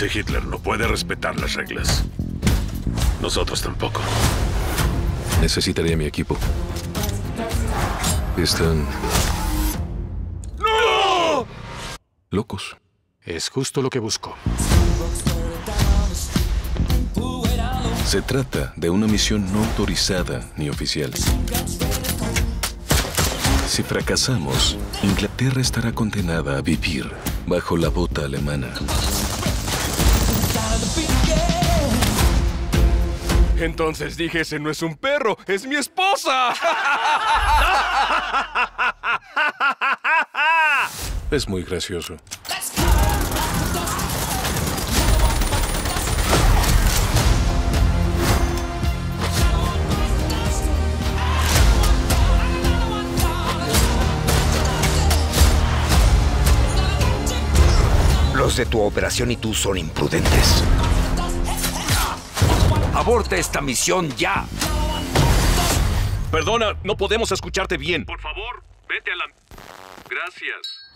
Si Hitler no puede respetar las reglas, nosotros tampoco. Necesitaré a mi equipo. Están... ¡No! Locos. Es justo lo que busco. Se trata de una misión no autorizada ni oficial. Si fracasamos, Inglaterra estará condenada a vivir bajo la bota alemana. Entonces dije, ese no es un perro, es mi esposa. Es muy gracioso. Los de tu operación y tú son imprudentes. Aborta esta misión ya. Perdona, no podemos escucharte bien. Por favor, vete a la... Gracias.